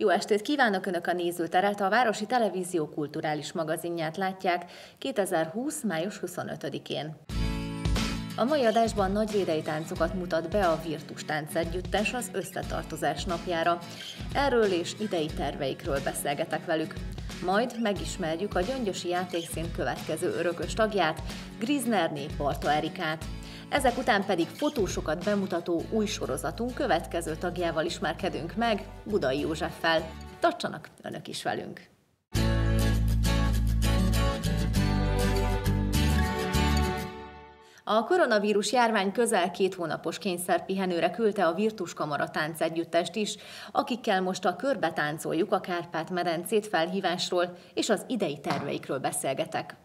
Jó estét kívánok Önök a nézőteret, a Városi Televízió kulturális magazinját látják 2020. május 25-én. A mai adásban nagyvédei táncokat mutat be a Virtus Tánc Együttes az összetartozás napjára. Erről és idei terveikről beszélgetek velük. Majd megismerjük a Gyöngyösi Játékszín következő örökös tagját, Griznerné Barta Erikát. Ezek után pedig fotósokat bemutató új sorozatunk következő tagjával ismerkedünk meg, Budai Józseffel. Tartsanak önök is velünk! A koronavírus járvány közel két hónapos kényszerpihenőre küldte a Virtus Kamara tánc együttest is, akikkel most a körbe táncoljuk a Kárpát-medencét felhívásról és az idei terveikről beszélgetek.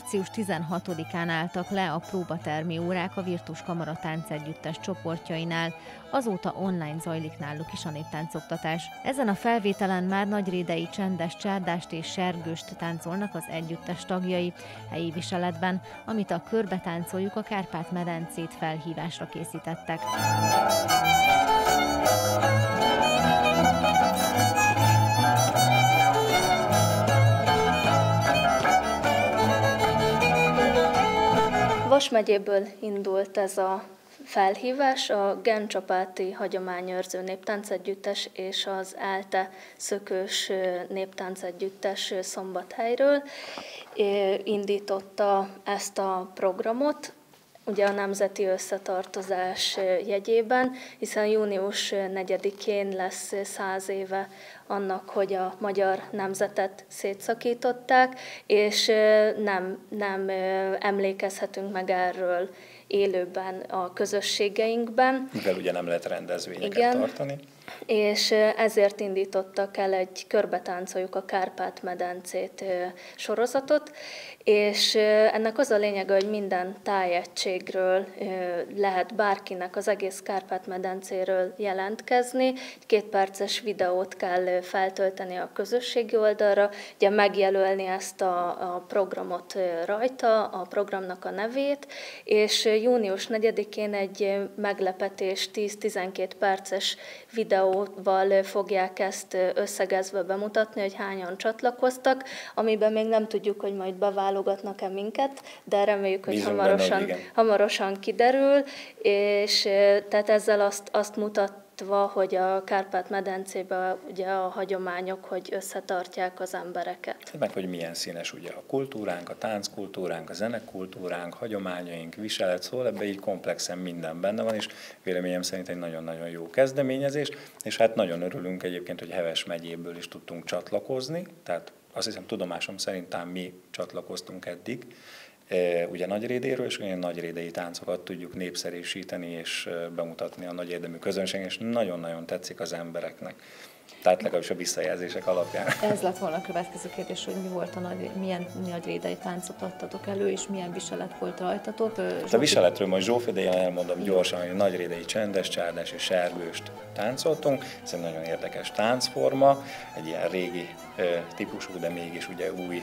Március 16-án álltak le a próbatermi órák a Virtus Kamara táncegyüttes csoportjainál, azóta online zajlik náluk is a néptáncoktatás. Ezen a felvételen már nagyrédei csendes csárdást és sergőst táncolnak az együttes tagjai helyi viseletben, amit a körbe táncoljuk a Kárpát-medencét felhívásra készítettek. Vas megyéből indult ez a felhívás, a Gencsapáti Hagyományőrző Néptáncegyüttes és az ELTE Szökős Néptáncegyüttes Szombathelyről indította ezt a programot, ugye a nemzeti összetartozás jegyében, hiszen június 4-én lesz száz éve annak, hogy a magyar nemzetet szétszakították, és nem, nem emlékezhetünk meg erről élőben a közösségeinkben. Mivel ugye nem lehet rendezvényeket Igen. tartani és ezért indítottak el egy körbetáncoljuk a Kárpát-medencét sorozatot, és ennek az a lényege, hogy minden tájegységről lehet bárkinek az egész Kárpát-medencéről jelentkezni. Egy két perces videót kell feltölteni a közösségi oldalra, ugye megjelölni ezt a, a programot rajta, a programnak a nevét, és június 4-én egy meglepetés 10-12 perces videóval fogják ezt összegezve bemutatni, hogy hányan csatlakoztak, amiben még nem tudjuk, hogy majd beválogatnak-e minket, de reméljük, hogy Bízom hamarosan, benne, hamarosan kiderül, és tehát ezzel azt, azt mutat látva, hogy a Kárpát-medencében ugye a hagyományok, hogy összetartják az embereket. Meg, hogy milyen színes ugye a kultúránk, a tánckultúránk, a zenekultúránk, hagyományaink, viselet, szóval ebbe így komplexen minden benne van, és véleményem szerint egy nagyon-nagyon jó kezdeményezés, és hát nagyon örülünk egyébként, hogy Heves megyéből is tudtunk csatlakozni, tehát azt hiszem tudomásom szerint mi csatlakoztunk eddig, ugye Nagyrédéről, és olyan nagyrédei táncokat tudjuk népszerűsíteni és bemutatni a nagy érdemű közönség, és nagyon-nagyon tetszik az embereknek. Tehát legalábbis a visszajelzések alapján. Ez lett volna a következő kérdés, hogy mi volt a nagy, milyen nagyrédei táncot adtatok elő, és milyen viselet volt rajtatok. Hát a viseletről majd Zsófi, de én elmondom gyorsan, hogy nagyrédei csendes, csárdás és sárgőst táncoltunk. Ez egy nagyon érdekes táncforma, egy ilyen régi típusú, de mégis ugye új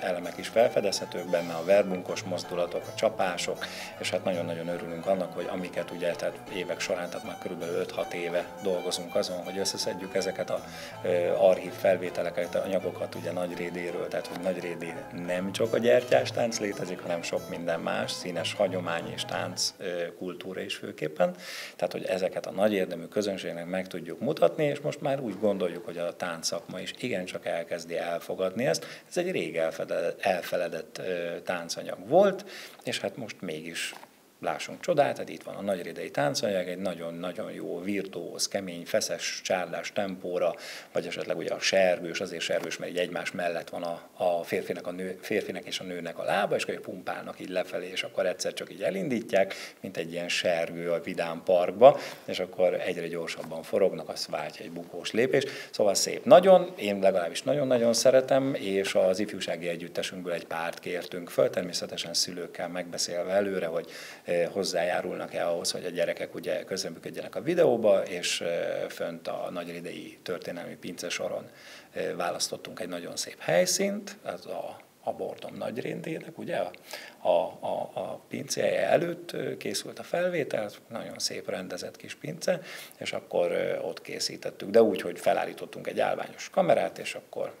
elemek is felfedezhetők benne, a verbunkos mozdulatok, a csapások, és hát nagyon-nagyon örülünk annak, hogy amiket ugye tehát évek során, tehát már körülbelül 5-6 éve dolgozunk azon, hogy összeszedjük ezeket a archív felvételeket, anyagokat ugye Nagyrédéről, tehát hogy Nagyrédé nem csak a gyertyás tánc létezik, hanem sok minden más, színes hagyomány és tánc kultúra is főképpen, tehát hogy ezeket a nagy érdemű közönségnek meg tudjuk mutatni, és most már úgy gondoljuk, hogy a tánc szakma is igencsak elkezdi elfogadni ezt. Ez egy rég elfeledett táncanyag volt, és hát most mégis lássunk csodát, tehát itt van a nagyrédei táncanyag, egy nagyon-nagyon jó, virtuóz, kemény, feszes, csárdás tempóra, vagy esetleg ugye a sergős, azért sergős, mert egy egymás mellett van a, a férfinek, a nő, férfinek és a nőnek a lába, és akkor pumpálnak így lefelé, és akkor egyszer csak így elindítják, mint egy ilyen sergő a vidám parkba, és akkor egyre gyorsabban forognak, az váltja egy bukós lépés. Szóval szép. Nagyon, én legalábbis nagyon-nagyon szeretem, és az ifjúsági együttesünkből egy párt kértünk föl, természetesen szülőkkel megbeszélve előre, hogy hozzájárulnak-e ahhoz, hogy a gyerekek ugye közreműködjenek a videóba, és fönt a nagyridei történelmi pince soron választottunk egy nagyon szép helyszínt, az a a Bordom nagyrendének, ugye? A, a, a pincéje előtt készült a felvétel, nagyon szép rendezett kis pince, és akkor ott készítettük, de úgy, hogy felállítottunk egy állványos kamerát, és akkor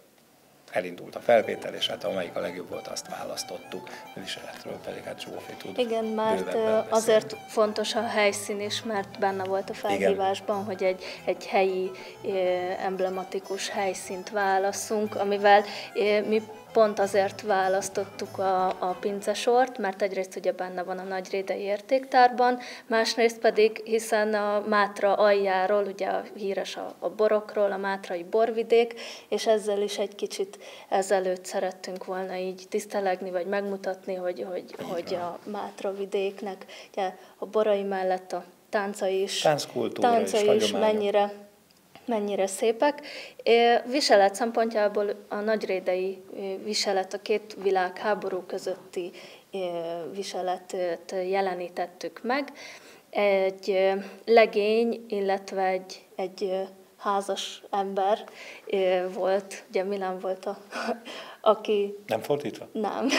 elindult a felvétel, és hát amelyik a legjobb volt, azt választottuk. A viseletről pedig hát Zsófi tud Igen, mert azért fontos a helyszín is, mert benne volt a felhívásban, Igen. hogy egy, egy helyi emblematikus helyszínt válaszunk, amivel mi pont azért választottuk a, a pincesort, mert egyrészt ugye benne van a nagyrédei értéktárban, másrészt pedig, hiszen a Mátra aljáról, ugye a híres a, a borokról, a Mátrai borvidék, és ezzel is egy kicsit ezelőtt szerettünk volna így tisztelegni, vagy megmutatni, hogy, hogy, hogy a Mátra vidéknek ugye, a borai mellett a tánca is, tánca is, is mennyire mennyire szépek. Viselet szempontjából a nagyrédei viselet, a két világháború közötti viseletet jelenítettük meg. Egy legény, illetve egy, egy házas ember volt, ugye Milán volt a, aki... Nem fordítva? Nem.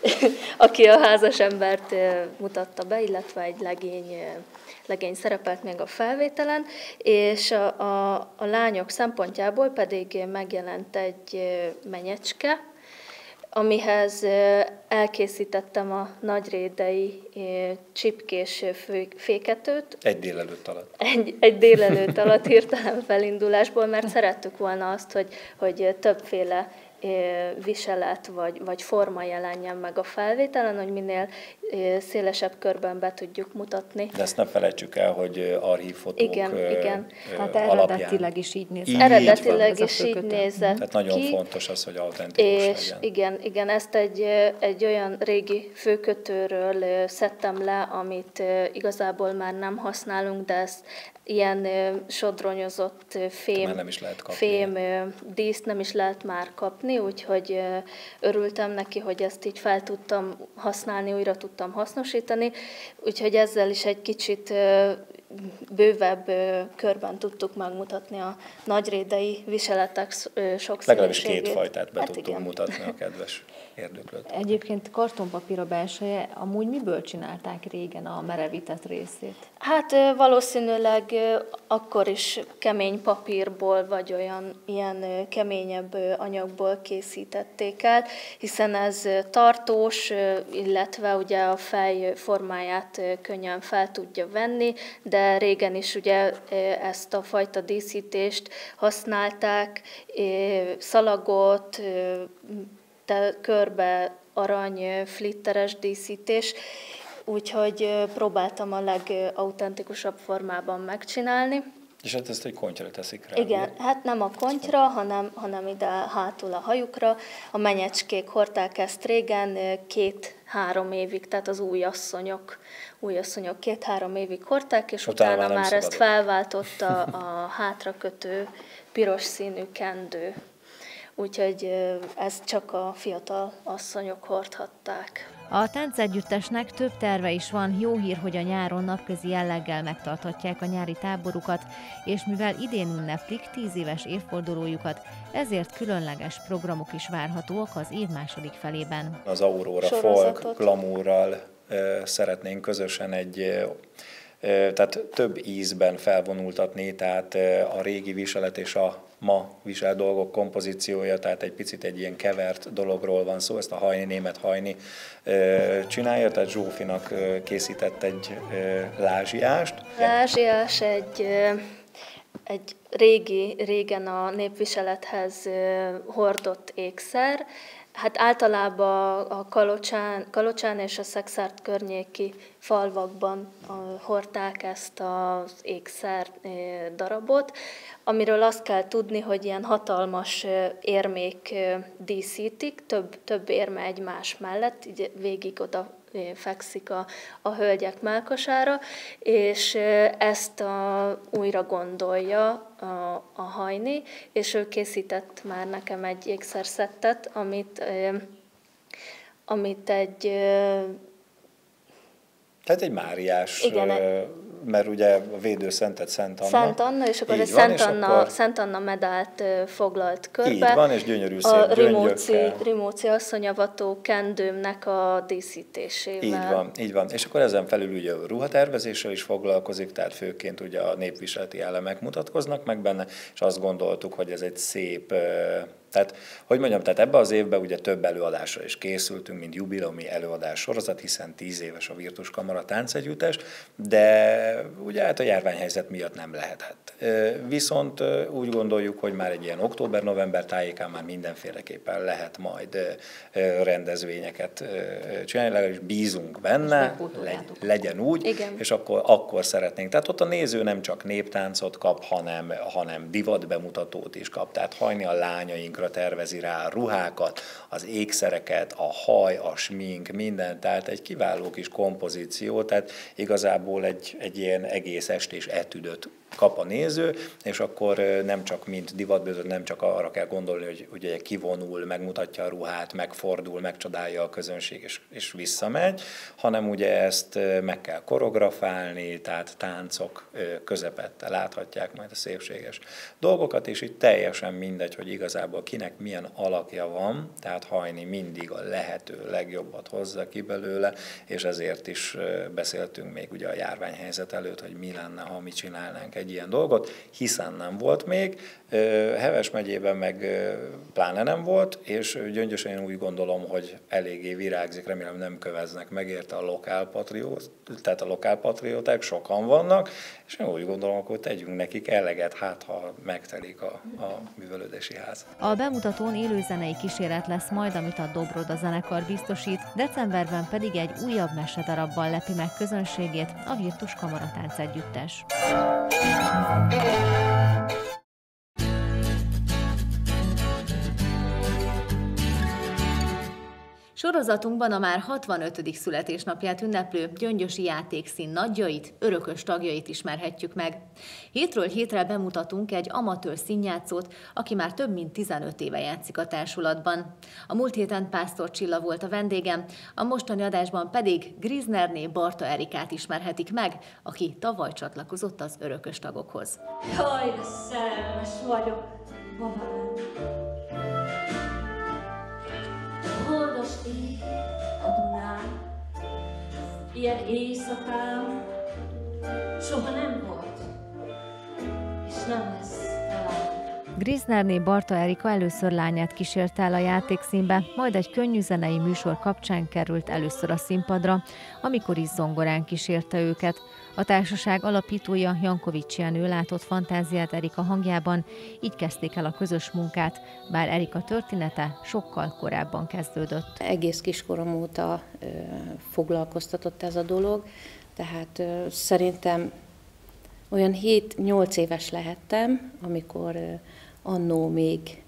aki a házas embert mutatta be, illetve egy legény legény szerepelt még a felvételen, és a, a, a lányok szempontjából pedig megjelent egy menyecske, amihez elkészítettem a nagyrédei csipkés féketőt. Egy délelőtt alatt. Egy, egy délelőtt alatt hirtelen felindulásból, mert szerettük volna azt, hogy, hogy többféle viselet vagy, vagy forma jelenjen meg a felvételen, hogy minél szélesebb körben be tudjuk mutatni. De ezt ne felejtsük el, hogy archívfotók igen, igen. Hát eredetileg is így nézett. Eredetileg is így nézett Tehát nagyon ki, fontos az, hogy autentikus és legyen. Igen, igen, ezt egy, egy olyan régi főkötőről szedtem le, amit igazából már nem használunk, de ezt ilyen sodronyozott fém, nem is lehet kapni. fém díszt nem is lehet már kapni, úgyhogy örültem neki, hogy ezt így fel tudtam használni, újra tudtam hasznosítani, úgyhogy ezzel is egy kicsit bővebb körben tudtuk megmutatni a nagyrédei viseletek sokszínűségét. Legalábbis két fajtát be hát tudtunk igen. mutatni a kedves érdeklőt. Egyébként kartonpapír a belseje, amúgy miből csinálták régen a merevített részét? Hát valószínűleg akkor is kemény papírból, vagy olyan ilyen keményebb anyagból készítették el, hiszen ez tartós, illetve ugye a fej formáját könnyen fel tudja venni, de régen is ugye ezt a fajta díszítést használták, szalagot, te körbe arany flitteres díszítés, úgyhogy próbáltam a legautentikusabb formában megcsinálni. És hát ezt egy kontyra teszik rá. Igen, ugye? hát nem a kontyra, hanem, hanem ide hátul a hajukra. A menyecskék hordták ezt régen két-három évig, tehát az új asszonyok, új asszonyok két-három évig hordták, és utána, utána már ezt felváltotta a hátrakötő piros színű kendő úgyhogy ezt csak a fiatal asszonyok hordhatták. A táncegyüttesnek több terve is van, jó hír, hogy a nyáron napközi jelleggel megtarthatják a nyári táborukat, és mivel idén ünneplik tíz éves évfordulójukat, ezért különleges programok is várhatóak az év második felében. Az Aurora Folk glamourral szeretnénk közösen egy tehát több ízben felvonultatni, tehát a régi viselet és a ma visel dolgok kompozíciója, tehát egy picit egy ilyen kevert dologról van szó, ezt a hajni, német hajni csinálja, tehát Zsófinak készített egy lázsiást. Lázsiás egy egy régi, régen a népviselethez hordott ékszer, Hát általában a Kalocsán, Kalocsán és a Szexárt környéki falvakban hordták ezt az ékszer darabot, amiről azt kell tudni, hogy ilyen hatalmas érmék díszítik, több, több érme egymás mellett, így végig oda fekszik a, a hölgyek melkasára, és ezt a, újra gondolja a, a hajni, és ő készített már nekem egy ékszerszettet, amit, amit egy... Tehát egy máriás igen, mert ugye a védőszentet Szent Anna. Szent Anna, és akkor így a van, Szent, Anna, akkor... Szent Anna medált foglalt körbe. Így van, és gyönyörű szép A Rimóci, Rimóci asszonyavató kendőmnek a díszítésével. Így van, így van. És akkor ezen felül ugye a ruhatervezéssel is foglalkozik, tehát főként ugye a népviseleti elemek mutatkoznak meg benne, és azt gondoltuk, hogy ez egy szép tehát, hogy mondjam, tehát ebbe az évben ugye több előadásra is készültünk, mint jubileumi előadás sorozat, hiszen tíz éves a Virtus Kamara táncegyüttes, de ugye hát a járványhelyzet miatt nem lehetett. Viszont úgy gondoljuk, hogy már egy ilyen október-november tájékán már mindenféleképpen lehet majd rendezvényeket csinálni, legalábbis bízunk benne, legyen úgy, Igen. és akkor, akkor szeretnénk. Tehát ott a néző nem csak néptáncot kap, hanem, hanem divat bemutatót is kap. Tehát hajni a lányaink ruhákra tervezi rá a ruhákat, az ékszereket, a haj, a smink, minden, tehát egy kiváló kis kompozíció, tehát igazából egy, egy ilyen egész estés etüdöt kap a néző, és akkor nem csak mint divatbőzött, nem csak arra kell gondolni, hogy ugye kivonul, megmutatja a ruhát, megfordul, megcsodálja a közönség, és, és visszamegy, hanem ugye ezt meg kell koreografálni, tehát táncok közepette láthatják majd a szépséges dolgokat, és itt teljesen mindegy, hogy igazából kinek milyen alakja van, tehát hajni mindig a lehető legjobbat hozza ki belőle, és ezért is beszéltünk még ugye a járványhelyzet előtt, hogy mi lenne, ha mi csinálnánk egy ilyen dolgot, hiszen nem volt még, Heves megyében meg pláne nem volt, és Gyöngyösen én úgy gondolom, hogy eléggé virágzik, remélem nem köveznek meg érte a lokálpatriót, tehát a lokálpatrióták sokan vannak, és én úgy gondolom, hogy tegyünk nekik eleget, hát ha megtelik a, a művelődési ház. A bemutatón élőzenei kíséret lesz majd, amit a Dobroda zenekar biztosít, decemberben pedig egy újabb mesedarabban lepi meg közönségét a Virtus Kamaratánc Együttes. うん。Sorozatunkban a már 65. születésnapját ünneplő Gyöngyösi Játékszín nagyjait, örökös tagjait ismerhetjük meg. Hétről hétre bemutatunk egy amatőr színjátszót, aki már több mint 15 éve játszik a társulatban. A múlt héten Pásztor Csilla volt a vendégem, a mostani adásban pedig Griznerné Barta Erikát ismerhetik meg, aki tavaly csatlakozott az örökös tagokhoz. Jaj, de szerelmes vagyok, babám! Holdas ég a Dunán, ilyen éjszakám soha nem volt, és nem lesz talán. Grisnerné Barta Erika először lányát kísérte el a játékszínbe, majd egy könnyű zenei műsor kapcsán került először a színpadra, amikor is zongorán kísérte őket. A társaság alapítója Jankovics Jenő látott fantáziát Erika hangjában, így kezdték el a közös munkát, bár Erika története sokkal korábban kezdődött. Egész kiskorom óta ö, foglalkoztatott ez a dolog, tehát ö, szerintem olyan 7-8 éves lehettem, amikor ö, annó még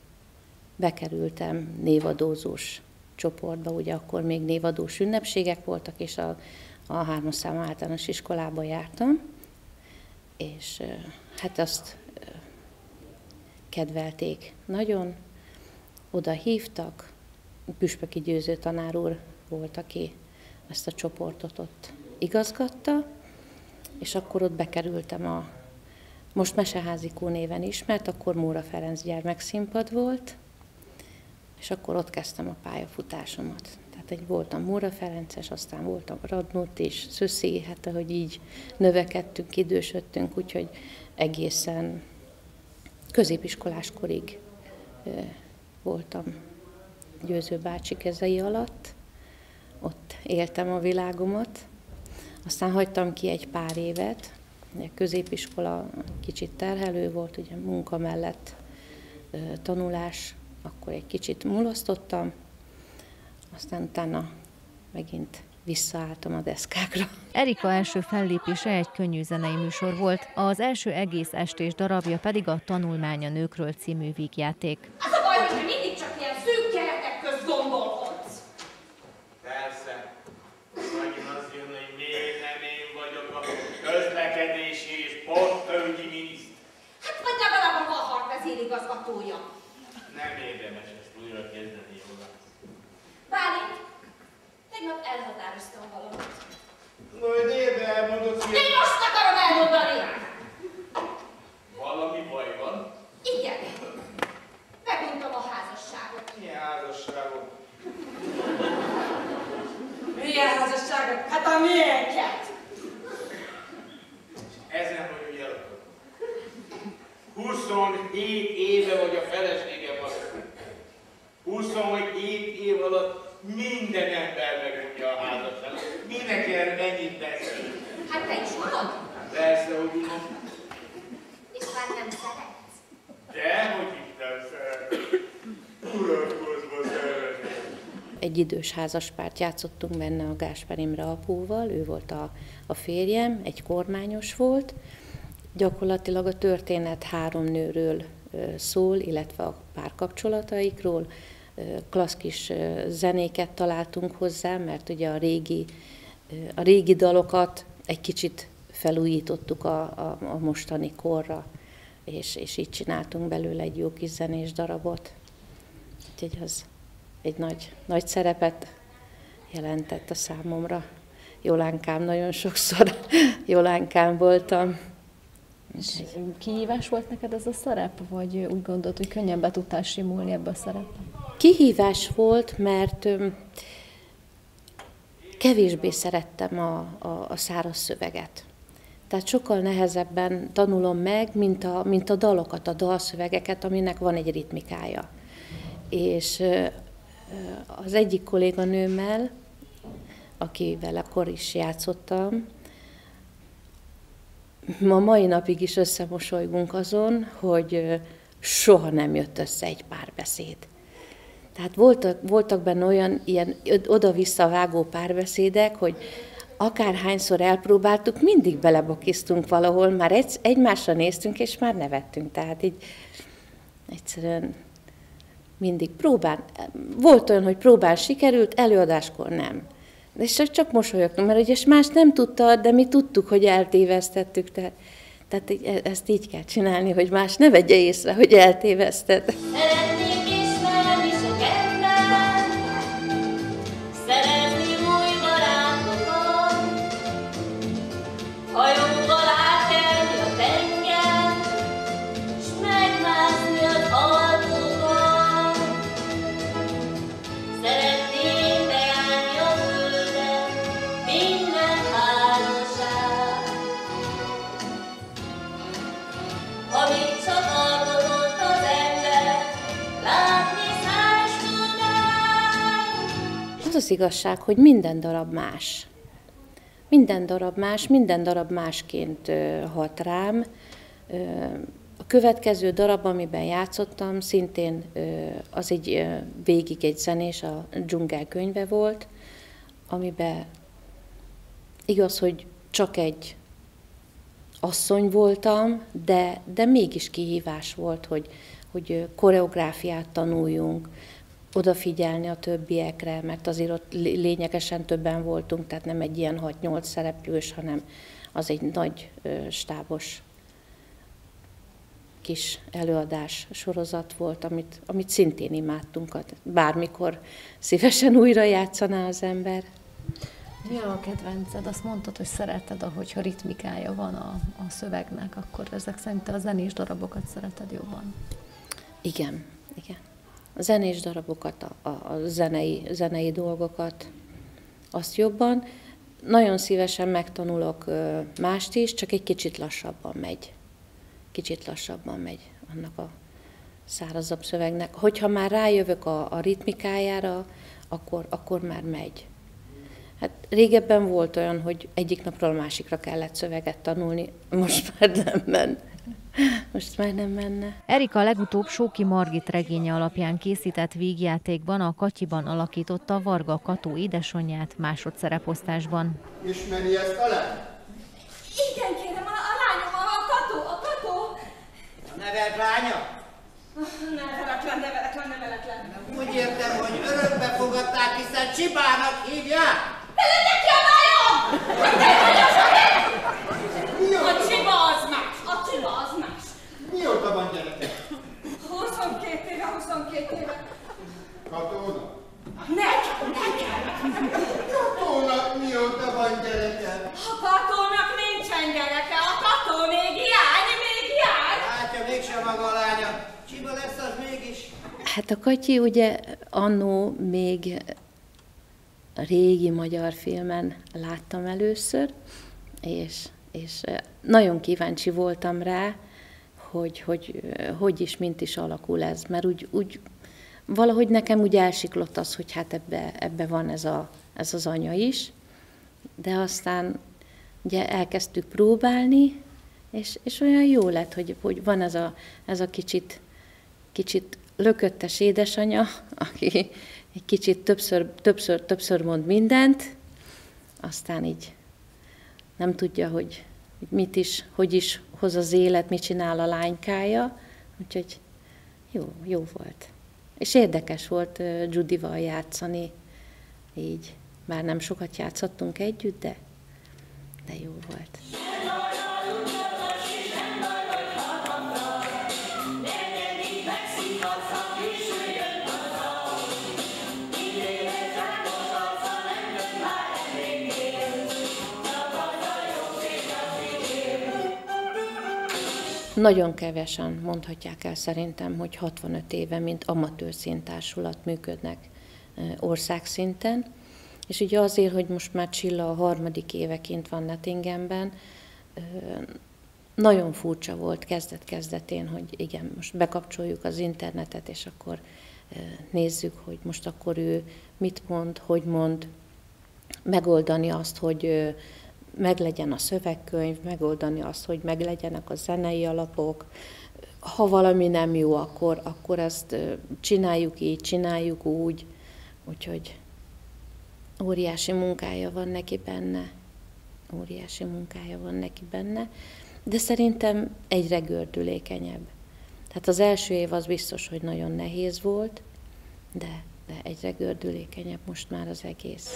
bekerültem névadózós csoportba, ugye akkor még névadós ünnepségek voltak, és a a hármas szám általános iskolába jártam, és hát azt kedvelték nagyon. Oda hívtak, Püspöki Győző tanár úr volt, aki ezt a csoportot ott igazgatta, és akkor ott bekerültem a most Meseházikó néven ismert, akkor Móra Ferenc gyermekszínpad volt, és akkor ott kezdtem a pályafutásomat. Tehát egy voltam Móra Ferences, aztán voltam Radnót és Szöszi, hát ahogy így növekedtünk, idősödtünk, úgyhogy egészen középiskoláskorig voltam Győző bácsi kezei alatt, ott éltem a világomat, aztán hagytam ki egy pár évet, középiskola kicsit terhelő volt, ugye munka mellett tanulás, akkor egy kicsit mulasztottam, aztán utána megint visszaálltam a deszkákra. Erika első fellépése egy könnyű zenei műsor volt, az első egész estés darabja pedig a Tanulmánya nőkről című vígjáték. Az a baj, hogy mindig csak ilyen szűk keretek közt gondolkodsz. Persze. Megint az jön, hogy miért nem én vagyok a közlekedési és portfőügyi miniszter. Hát vagy legalább a Vahar vezérigazgatója. Nem érdemes ezt újra kezdeni, Jóra. Bálint, tegnap elhatároztam valamit. No, hogy délbe elmondod, hogy... Én most akarom 27 éve vagy a feleségem alatt. 27 év alatt minden ember megunja a házasságot. Minek erre ennyit beszél? Hát te is unod? Persze, hogy unom. És már nem szeretsz? De, hogy itt nem szeretem. Uratkozva. Egy idős házaspárt játszottunk benne a Gáspár Imre apóval, ő volt a, a férjem, egy kormányos volt. Gyakorlatilag a történet három nőről szól, illetve a párkapcsolataikról. Klassz kis zenéket találtunk hozzá, mert ugye a régi, a régi dalokat egy kicsit felújítottuk a, a, a mostani korra, és, és így csináltunk belőle egy jó kis zenés darabot. Úgyhogy az egy nagy, nagy szerepet jelentett a számomra. Jolánkám, nagyon sokszor Jolánkám voltam. És kihívás volt neked ez a szerep, vagy úgy gondolod, hogy könnyen be tudtál simulni ebbe a szerepbe? Kihívás volt, mert kevésbé szerettem a, a, a száraz szöveget. Tehát sokkal nehezebben tanulom meg, mint a, mint a dalokat, a dalszövegeket, aminek van egy ritmikája. És az egyik kolléganőmmel, akivel akkor is játszottam, ma mai napig is összemosolygunk azon, hogy soha nem jött össze egy párbeszéd. Tehát voltak, voltak benne olyan ilyen oda-vissza vágó párbeszédek, hogy akárhányszor elpróbáltuk, mindig belebakiztunk valahol, már egy, egymásra néztünk, és már nevettünk. Tehát így egyszerűen mindig próbál. Volt olyan, hogy próbál sikerült, előadáskor nem. És csak, mosolyogtunk, mert ugye más nem tudta, de mi tudtuk, hogy eltévesztettük. Tehát, tehát ezt így kell csinálni, hogy más ne vegye észre, hogy eltévesztett. Szeretnék Az az igazság, hogy minden darab más. Minden darab más, minden darab másként hat rám. A következő darab, amiben játszottam, szintén az egy végig egy zenés, a dzsungel könyve volt, amiben igaz, hogy csak egy asszony voltam, de, de mégis kihívás volt, hogy, hogy koreográfiát tanuljunk, odafigyelni a többiekre, mert azért ott lé- lényegesen többen voltunk, tehát nem egy ilyen 6-8 szereplős, hanem az egy nagy stábos kis előadás sorozat volt, amit, amit szintén imádtunk, hát bármikor szívesen újra játszaná az ember. Mi a kedvenced? Azt mondtad, hogy szereted, ahogyha ritmikája van a, a szövegnek, akkor ezek szerint a zenés darabokat szereted jobban. Igen, igen. A zenés darabokat, a, a, zenei, zenei dolgokat, azt jobban. Nagyon szívesen megtanulok mást is, csak egy kicsit lassabban megy. Kicsit lassabban megy annak a szárazabb szövegnek. Hogyha már rájövök a, a ritmikájára, akkor, akkor már megy. Hát régebben volt olyan, hogy egyik napról a másikra kellett szöveget tanulni, most már nem menne. Most már nem menne. Erika legutóbb Sóki Margit regénye alapján készített vígjátékban a Katyiban alakította Varga Kató édesanyját másodszereposztásban. Ismeri ezt a lányt? Igen, kérem, a, a lányom, a, a Kató, a Kató. A nevelt lánya? Neveletlen, neveletlen, neveletlen. Úgy értem, hogy örökbe fogadták, hiszen Csibának hívják. Tele neki a lányom! Mióta, A csiba az más, a csiba az más. mióta van gyereke? 22 éve, 22 éve. Katónak? Nekem, nekem. Katónak mióta van gyereke? A Katónak nincsen gyereke, a Kató még hiány, még hiány. Látja, mégsem maga a lánya. Csiba lesz az mégis. Hát a Katyi ugye annó még régi magyar filmen láttam először, és, és nagyon kíváncsi voltam rá, hogy, hogy hogy is, mint is alakul ez, mert úgy, úgy valahogy nekem úgy elsiklott az, hogy hát ebbe, ebbe van ez, a, ez az anya is, de aztán ugye elkezdtük próbálni, és, és olyan jó lett, hogy, hogy van ez a, ez a kicsit, kicsit lököttes édesanya, aki egy kicsit többször, többször, többször mond mindent, aztán így nem tudja, hogy mit is, hogy is hoz az élet, mit csinál a lánykája, úgyhogy jó, jó volt. És érdekes volt Judival játszani, így. Már nem sokat játszottunk együtt, de, de jó volt. Nagyon kevesen mondhatják el szerintem, hogy 65 éve, mint amatőr színtársulat működnek országszinten. És ugye azért, hogy most már Csilla a harmadik éveként van Nettingenben, nagyon furcsa volt kezdet-kezdetén, hogy igen, most bekapcsoljuk az internetet, és akkor nézzük, hogy most akkor ő mit mond, hogy mond, megoldani azt, hogy meglegyen a szövegkönyv, megoldani azt, hogy meglegyenek a zenei alapok, ha valami nem jó, akkor, akkor ezt csináljuk így, csináljuk úgy, úgyhogy óriási munkája van neki benne, óriási munkája van neki benne, de szerintem egyre gördülékenyebb. Tehát az első év az biztos, hogy nagyon nehéz volt, de, de egyre gördülékenyebb most már az egész.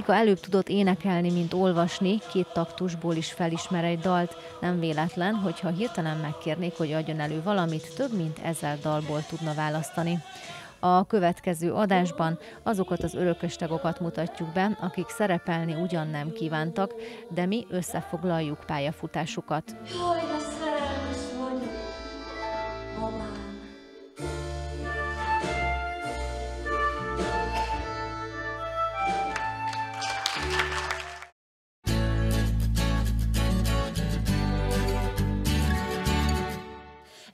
Erika előbb tudott énekelni, mint olvasni, két taktusból is felismer egy dalt. Nem véletlen, hogyha hirtelen megkérnék, hogy adjon elő valamit, több mint ezer dalból tudna választani. A következő adásban azokat az örököstagokat mutatjuk be, akik szerepelni ugyan nem kívántak, de mi összefoglaljuk pályafutásukat. Jaj,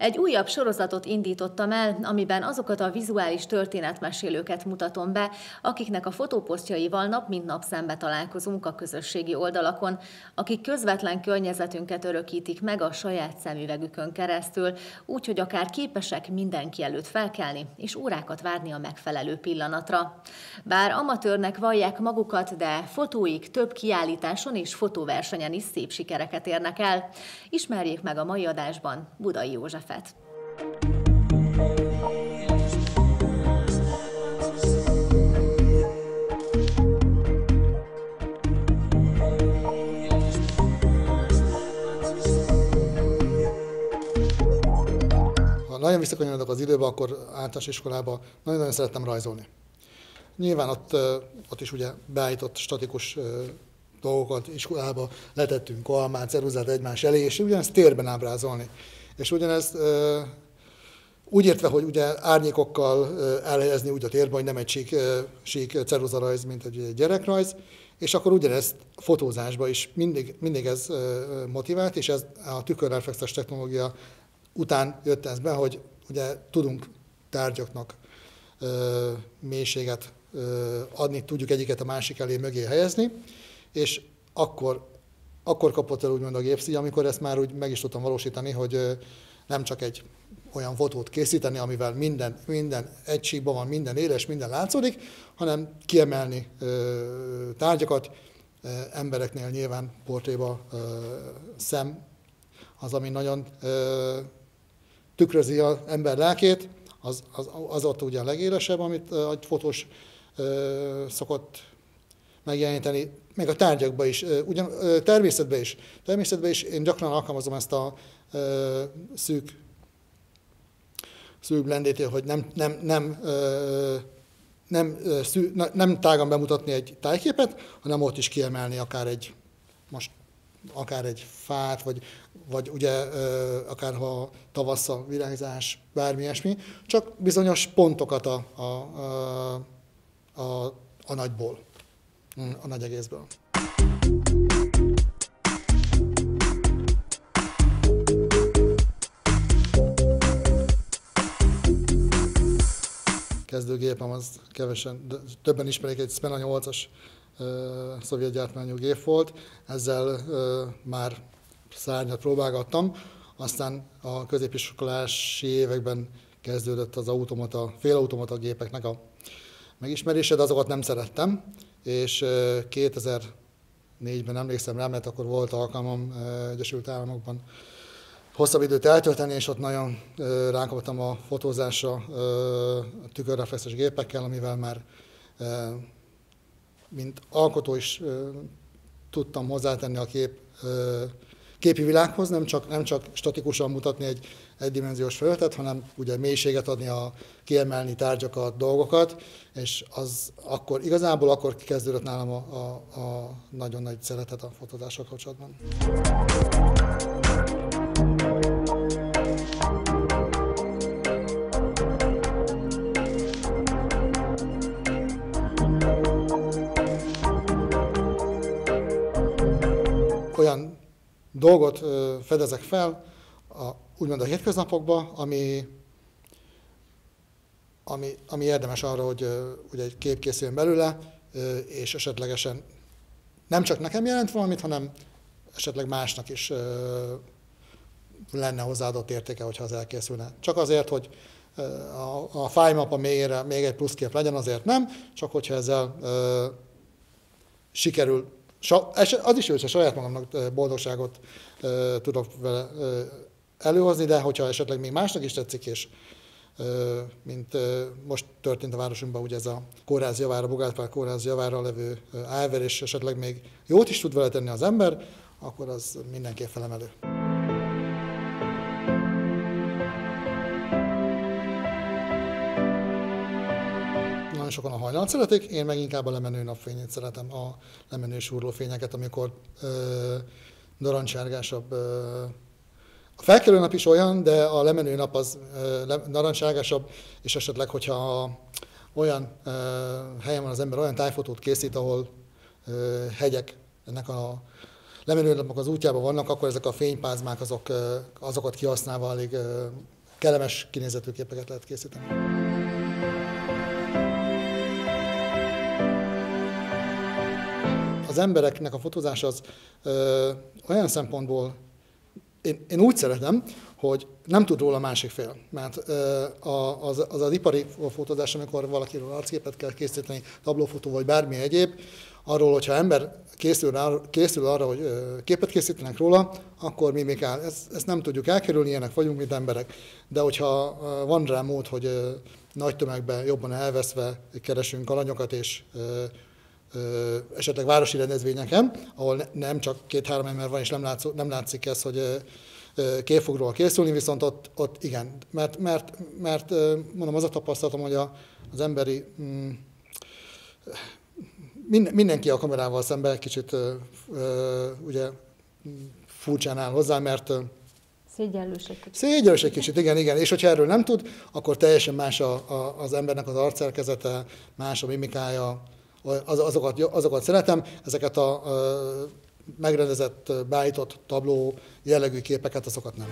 Egy újabb sorozatot indítottam el, amiben azokat a vizuális történetmesélőket mutatom be, akiknek a fotóposztjaival nap mint nap szembe találkozunk a közösségi oldalakon, akik közvetlen környezetünket örökítik meg a saját szemüvegükön keresztül, úgyhogy akár képesek mindenki előtt felkelni és órákat várni a megfelelő pillanatra. Bár amatőrnek vallják magukat, de fotóik több kiállításon és fotóversenyen is szép sikereket érnek el. Ismerjék meg a mai adásban Budai Józsefet. Ha nagyon visszakanyarodok az időbe, akkor általános iskolában nagyon-nagyon szerettem rajzolni. Nyilván ott, ott is ugye beállított statikus dolgokat iskolába letettünk almát, ceruzát egymás elé, és ugyanezt térben ábrázolni. És ugyanezt úgy értve, hogy ugye árnyékokkal elhelyezni úgy a térben, hogy nem egy sík, sík ceruzarajz, mint egy gyerekrajz, és akkor ugyanezt fotózásba is mindig, mindig ez motivált, és ez a tükörreflexes technológia után jött ez be, hogy ugye tudunk tárgyaknak ö, mélységet ö, adni, tudjuk egyiket a másik elé mögé helyezni, és akkor, akkor kapott el úgymond a gépszíj, amikor ezt már úgy meg is tudtam valósítani, hogy nem csak egy olyan fotót készíteni, amivel minden, minden egységben van, minden éles, minden látszódik, hanem kiemelni ö, tárgyakat, ö, embereknél nyilván portréba ö, szem, az, ami nagyon ö, tükrözi az ember lelkét, az, az, az ott ugye a legélesebb, amit egy fotós ö, szokott megjeleníteni, meg a tárgyakban is, ugyan természetben is. Természetben is én gyakran alkalmazom ezt a ö, szűk szűk blendét, hogy nem, nem, nem, ö, nem, ö, szű, ne- nem tágan bemutatni egy tájképet, hanem ott is kiemelni akár egy, most akár egy fát, vagy, vagy ugye ö, akár tavasz a virágzás, bármi ilyesmi, csak bizonyos pontokat a, a, a, a, a nagyból, Mm, a nagy egészből. kezdőgépem, az kevesen, többen ismerik, egy Spena 8-as uh, szovjet gyártmányú gép volt, ezzel uh, már szárnyat próbálgattam, aztán a középiskolási években kezdődött az automata, félautomata gépeknek a megismerése, de azokat nem szerettem és 2004-ben emlékszem rá, mert akkor volt alkalmam Egyesült Államokban hosszabb időt eltölteni, és ott nagyon rákaptam a fotózásra a tükörreflexes gépekkel, amivel már mint alkotó is tudtam hozzátenni a kép képi világhoz, nem csak, nem csak statikusan mutatni egy egydimenziós felületet, hanem ugye mélységet adni, a, kiemelni tárgyakat, dolgokat, és az akkor igazából akkor kezdődött nálam a, a, a nagyon nagy szeretet a fotózással kapcsolatban. olyan dolgot fedezek fel, a, úgymond a hétköznapokban, ami, ami, ami érdemes arra, hogy, hogy egy kép készüljön belőle, és esetlegesen nem csak nekem jelent valamit, hanem esetleg másnak is lenne hozzáadott értéke, hogyha az elkészülne. Csak azért, hogy a, a FileMap mélyére még egy pluszkép legyen, azért nem, csak hogyha ezzel sikerül az is jó, hogy saját magamnak boldogságot tudok vele előhozni, de hogyha esetleg még másnak is tetszik, és mint most történt a városunkban, ugye ez a kórház javára, Bogátpár kórház javára levő áver, és esetleg még jót is tud vele tenni az ember, akkor az mindenképp felemelő. nagyon sokan a hajnalt szeretik, én meg inkább a lemenő napfényét szeretem, a lemenő fényeket, amikor ö, narancsárgásabb. A felkelő nap is olyan, de a lemenő nap az ö, narancsárgásabb, és esetleg, hogyha olyan helyen van az ember, olyan tájfotót készít, ahol hegyek ennek a lemenő napok az útjában vannak, akkor ezek a fénypázmák azok, azokat kihasználva elég kellemes kinézetű képeket lehet készíteni. az embereknek a fotózás az ö, olyan szempontból, én, én úgy szeretem, hogy nem tud róla a másik fél. Mert az, az az ipari fotózás, amikor valakiről arcképet kell készíteni, tablófotó vagy bármi egyéb, arról, hogyha ember készül, arra, készül arra, hogy képet készítenek róla, akkor mi még áll. Ezt, ezt nem tudjuk elkerülni, ilyenek vagyunk, mint emberek. De hogyha van rá mód, hogy nagy tömegben jobban elveszve keresünk alanyokat, és esetleg városi rendezvényeken, ahol nem csak két-három ember van, és nem, látszó, nem látszik ez, hogy kép fog róla készülni, viszont ott, ott igen, mert, mert, mert mondom, az a tapasztalatom, hogy a, az emberi mm, mindenki a kamerával szemben egy kicsit ugye furcsán áll hozzá, mert Szégyellős egy kicsit. Szégyellős egy kicsit, igen, igen. És hogyha erről nem tud, akkor teljesen más a, a, az embernek az arcszerkezete, más a mimikája, az, azokat, azokat szeretem, ezeket a, megrendezett, beállított tabló jellegű képeket, azokat nem.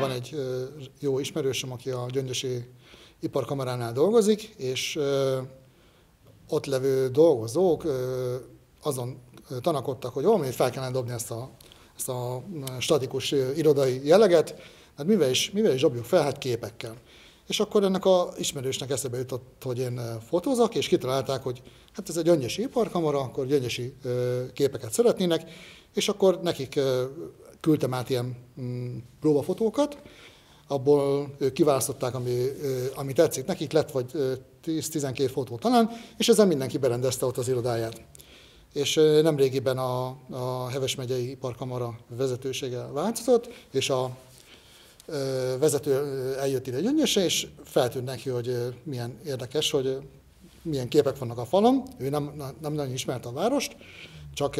Van egy jó ismerősöm, aki a Gyöngyösi iparkamaránál dolgozik, és ott levő dolgozók azon tanakodtak, hogy valamit fel kellene dobni ezt a, ezt a statikus irodai jelleget, hát mivel is, mivel is dobjuk fel, hát képekkel. És akkor ennek a ismerősnek eszebe jutott, hogy én fotózok, és kitalálták, hogy hát ez egy gyöngyösi iparkamara, akkor gyöngyösi képeket szeretnének, és akkor nekik küldtem át ilyen mm, próbafotókat, abból kiválasztották, ami, ami tetszik nekik, lett vagy 10-12 fotó talán, és ezzel mindenki berendezte ott az irodáját. És nemrégiben a, a Heves megyei iparkamara vezetősége változott, és a vezető eljött ide Gyöngyöse, és feltűnt neki, hogy milyen érdekes, hogy milyen képek vannak a falon. Ő nem, nem nagyon ismerte a várost, csak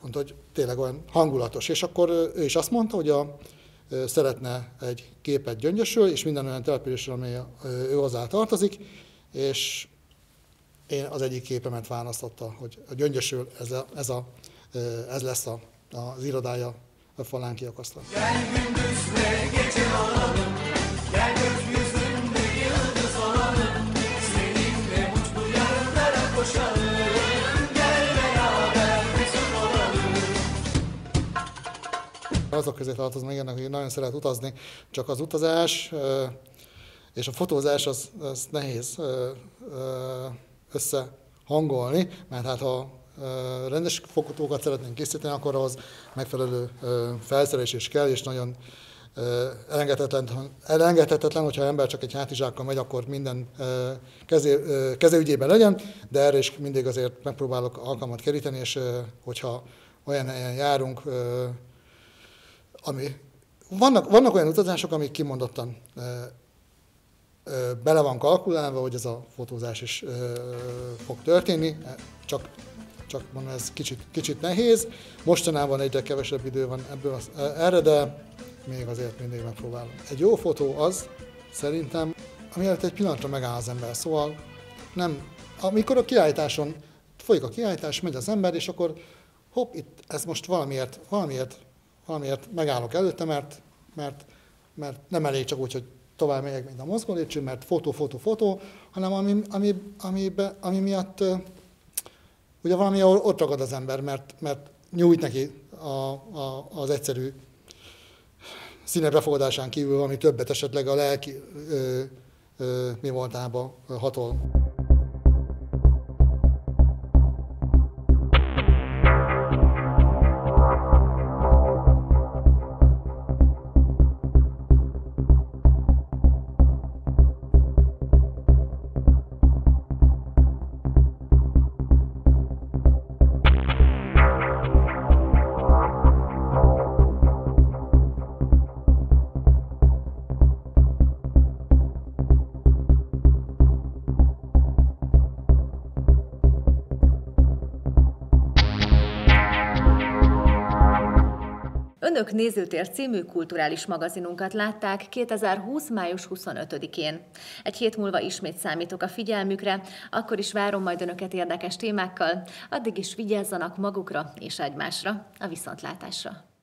mondta, hogy tényleg olyan hangulatos. És akkor ő is azt mondta, hogy a szeretne egy képet gyöngyösről, és minden olyan településről, amely ő hozzá tartozik, és én az egyik képemet választotta, hogy a gyöngyösül ez, a, ez, a, ez lesz a, az irodája a falán kiakasztva. Azok közé tartozom, igen, aki nagyon szeret utazni, csak az utazás és a fotózás az, az nehéz összehangolni, mert hát ha rendes fotókat szeretnénk készíteni, akkor az megfelelő felszerelés is kell, és nagyon elengedhetetlen, elengedhetetlen, hogyha ember csak egy hátizsákkal megy, akkor minden kezé, kezéügyében legyen, de erre is mindig azért megpróbálok alkalmat keríteni, és hogyha olyan helyen járunk, ami vannak, vannak olyan utazások, amik kimondottan bele van kalkulálva, hogy ez a fotózás is fog történni, csak, csak mondom, ez kicsit, kicsit nehéz. Mostanában egyre kevesebb idő van ebből az, erre, de még azért mindig megpróbálom. Egy jó fotó az, szerintem, amiért egy pillanatra megáll az ember. Szóval nem, amikor a kiállításon folyik a kiállítás, megy az ember, és akkor hopp, itt ez most valamiért, valamiért, valamiért megállok előtte, mert, mert, mert nem elég csak úgy, hogy tovább megyek, mint a mozgólépcső, mert fotó, fotó, fotó, hanem ami, ami, ami, ami miatt ugye valami ott ragad az ember, mert, mert nyújt neki a, a, az egyszerű színe befogadásán kívül ami többet esetleg a lelki ö, ö, mi voltába hatol. Önök Nézőtér című kulturális magazinunkat látták 2020. május 25-én. Egy hét múlva ismét számítok a figyelmükre, akkor is várom majd Önöket érdekes témákkal, addig is vigyázzanak magukra és egymásra. A viszontlátásra!